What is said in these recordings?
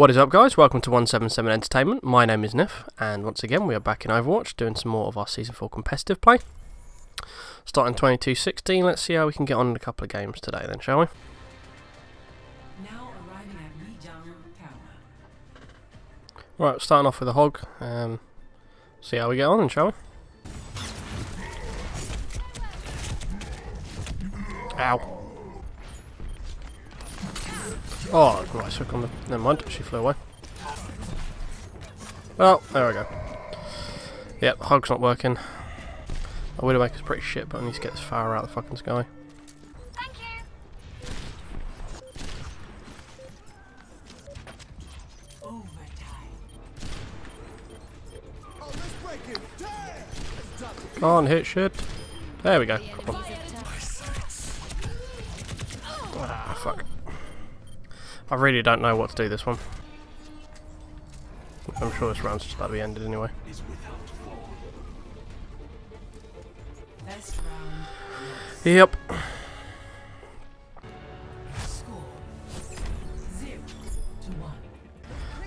What is up guys, welcome to 177 Entertainment, my name is Niff, and once again we are back in Overwatch doing some more of our Season 4 competitive play. Starting 22-16, let's see how we can get on in a couple of games today then, shall we? Now arriving at Tower. Right, starting off with a hog, um, see how we get on then, shall we? Ow. Oh, right, so on the... Never mind, she flew away. Well, there we go. Yep, hog's not working. My Widowmaker's pretty shit, but I need to get this Pharah out of the fucking sky. Overtime. Can't hit shit. There we go. I really don't know what to do this one. I'm sure this round's just about to be ended anyway. Yep.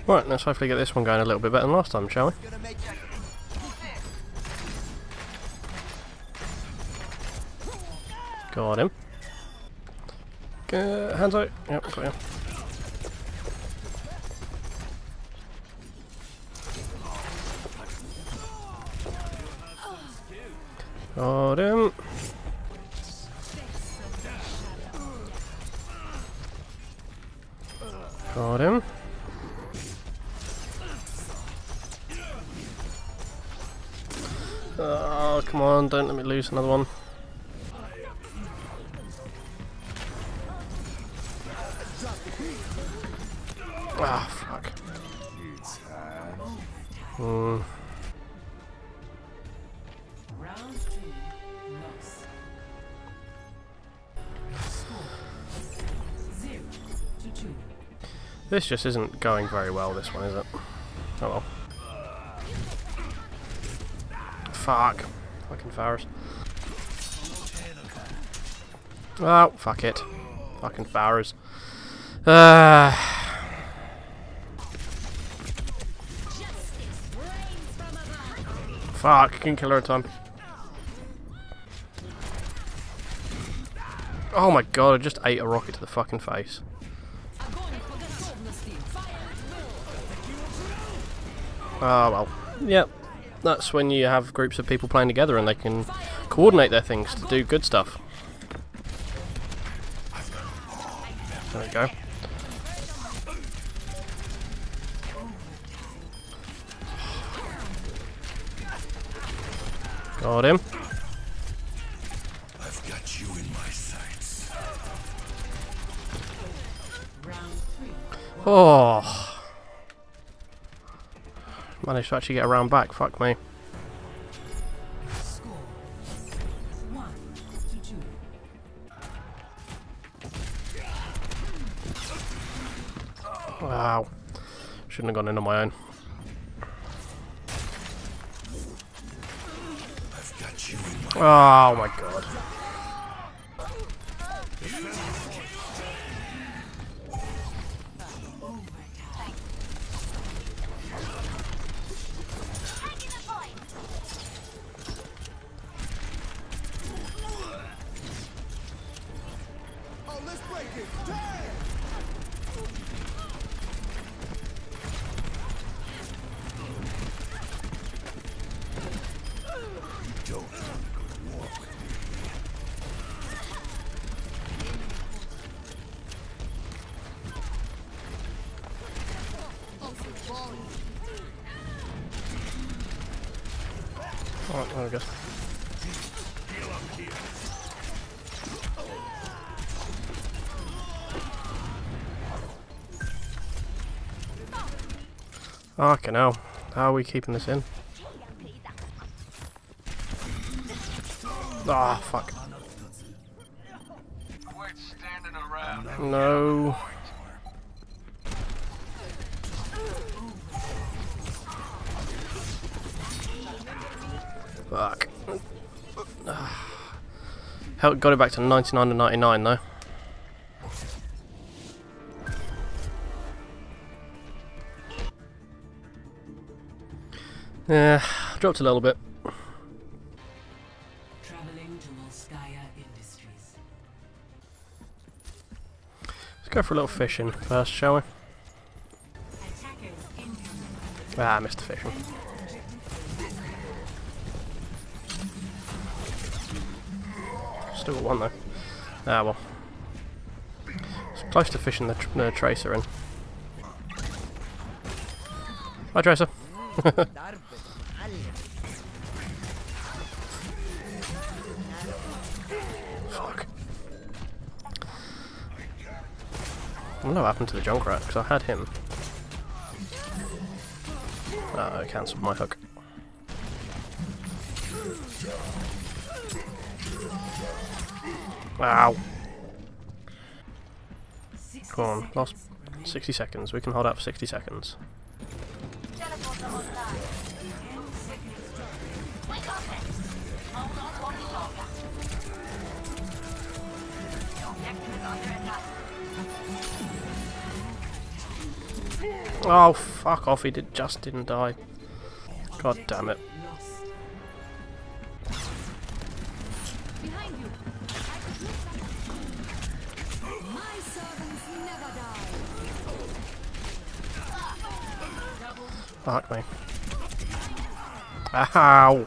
Right, let's hopefully get this one going a little bit better than last time, shall we? Got him. Uh, hands out. Yep, got him. Got him. Got him. Oh, come on, don't let me lose another one. Ah, fuck. Hmm. This just isn't going very well, this one, is it? Oh well. Fuck. Fucking Pharah's. Oh, fuck it. Fucking Pharah's. Ah. Fuck, can kill her in time. Oh my god, I just ate a rocket to the fucking face. Oh well. Yep. That's when you have groups of people playing together and they can coordinate their things to do good stuff. There we go. Got him. I've got you in my sights. Oh. Managed to actually get around back, fuck me. Score. One to two. Wow. Shouldn't have gone in on my own. I've got you in my Oh my god. Oh, there we go. Fucking hell. How are we keeping this in? Ah, fuck. Standing around. No. Fuck. Help got it back to 99 to 99 though. Yeah, dropped a little bit. Let's go for a little fishing first, shall we? Ah, I missed the fishing. Still got one though. Ah well. It's close to fishing the, tr the tracer in. Hi tracer. Fuck. I wonder what happened to the Junkrat, because I had him. Oh, I cancelled my hook. Wow. Come on, last 60 seconds. We can hold out for 60 seconds. Oh, fuck off. He did, just didn't die. God damn it. Fuck me. Ow!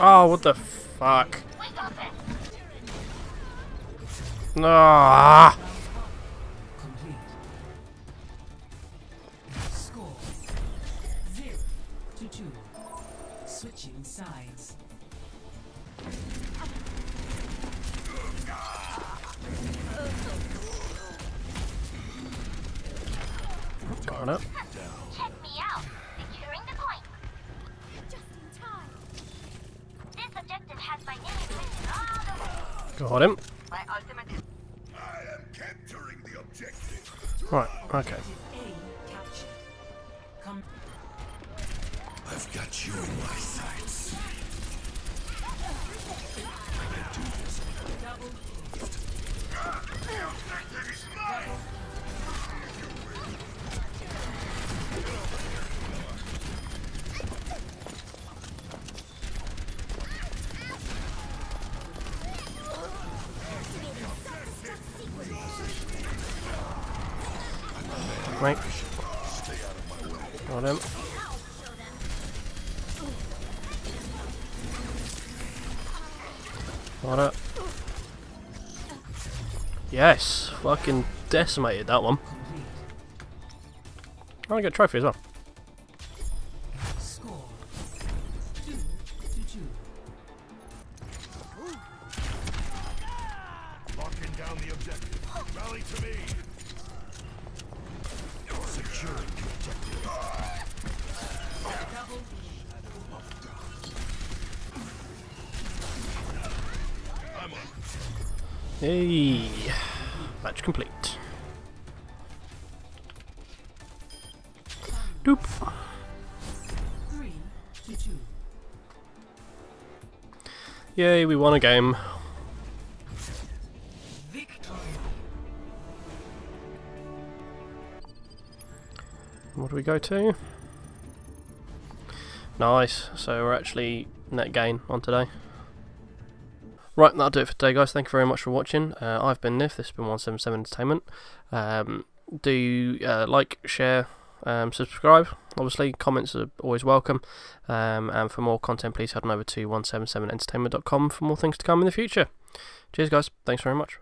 Oh, what the fuck? Ah! To two. Switching sides. Am capturing the objective. Right, okay. Come. I've got you in my sights. Mate. Got him. Got it. Yes! Fucking decimated that one. I get a trophy as well. Hey! Match complete. Doop. Yay, we won a game. What do we go to? Nice. So we're actually net gain on today. Right, that'll do it for today, guys. Thank you very much for watching. Uh, I've been Niff. This has been 177 Entertainment. Um, do uh, like, share, um, subscribe. Obviously, comments are always welcome. Um, and for more content, please head on over to 177entertainment.com for more things to come in the future. Cheers, guys. Thanks very much.